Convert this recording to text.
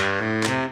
you